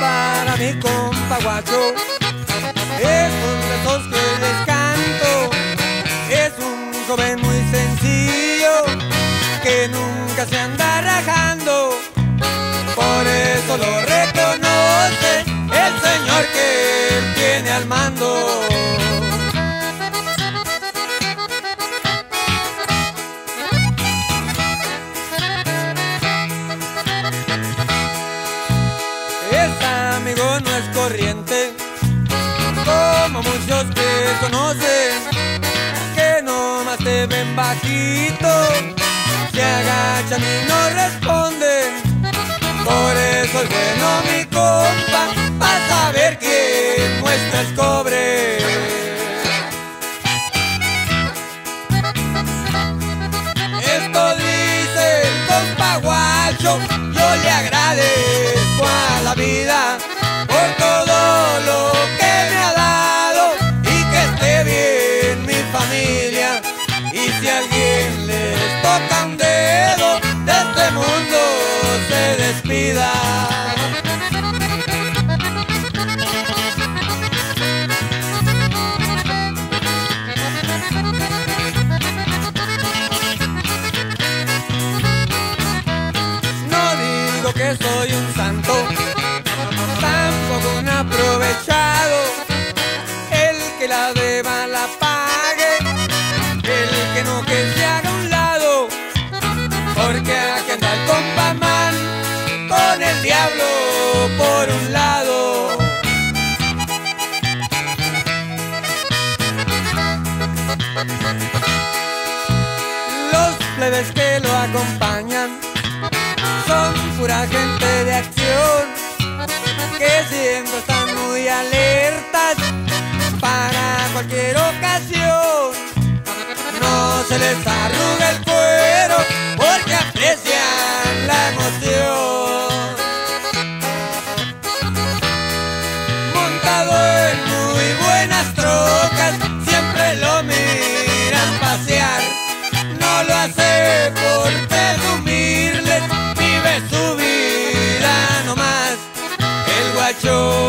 para mi compa guacho. Esos besos que les canto es un joven muy sencillo que nunca se anda rajando. Por eso lo no es corriente, como muchos que conocen, que nomás te ven bajito, se agachan y no responden. Por eso es bueno mi compa, para saber que muestra es cobre. Esto dice el compa guacho, yo le agradezco a la vida todo lo que me ha dado y que esté bien mi familia. Y si alguien les toca un dedo, de este mundo se despida. No digo que soy la deba la pague, el que no que se haga un lado. Porque aquí anda el compa man con el diablo por un lado. Los plebes que lo acompañan se les arruga el cuero porque aprecian la emoción. Montado en muy buenas trocas, siempre lo miran pasear. No lo hace por presumirles, vive su vida nomás. El guacho